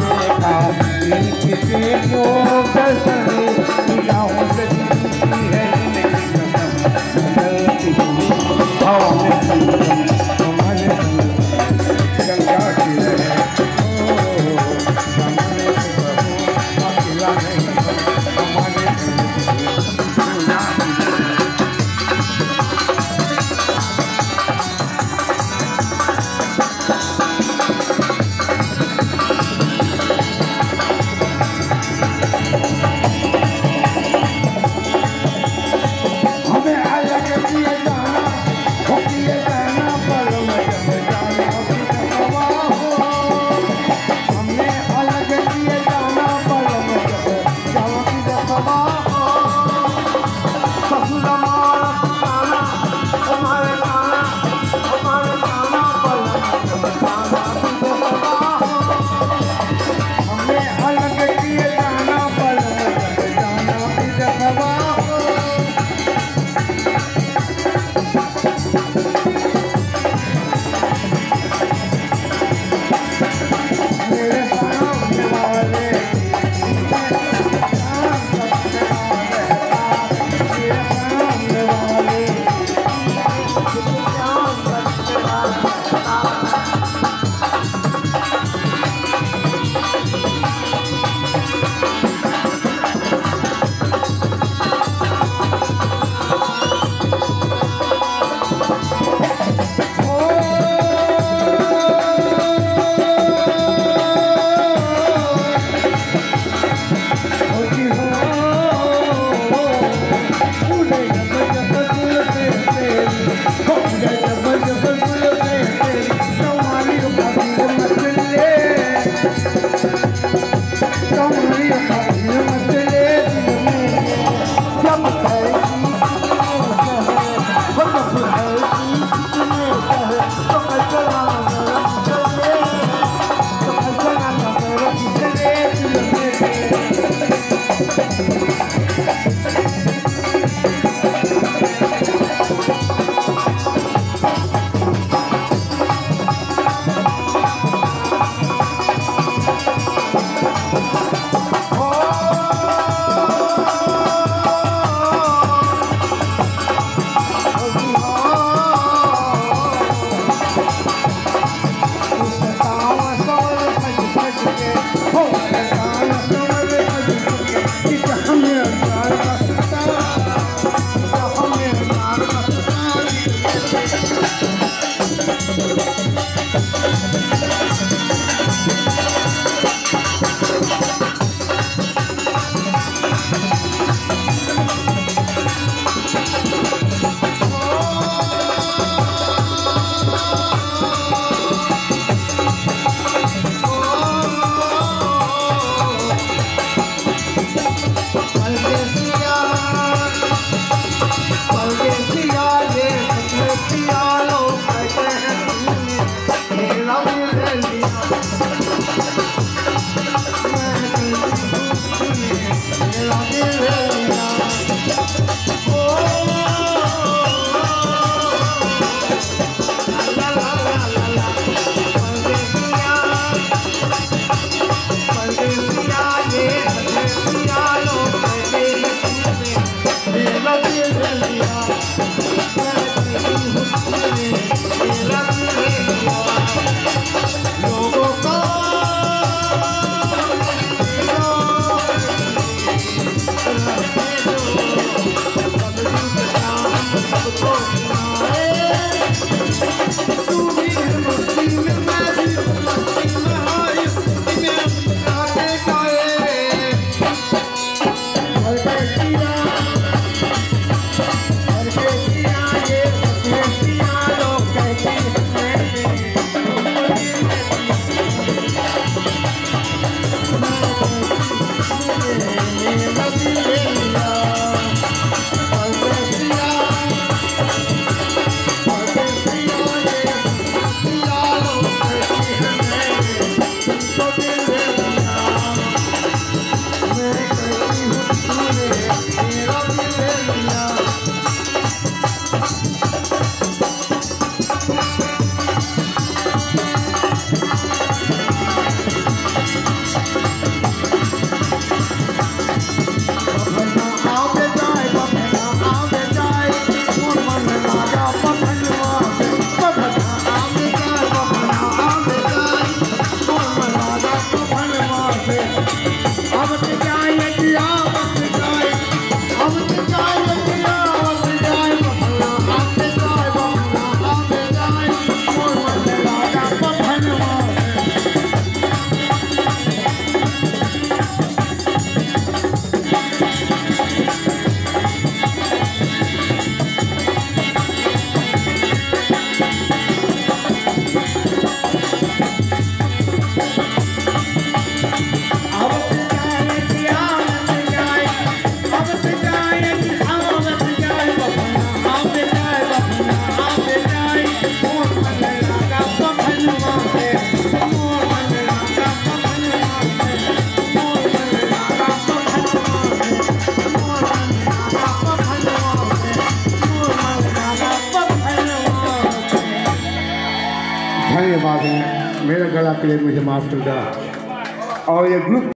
देखा बिन किसी को दर्शन cleared with him after that. Or a group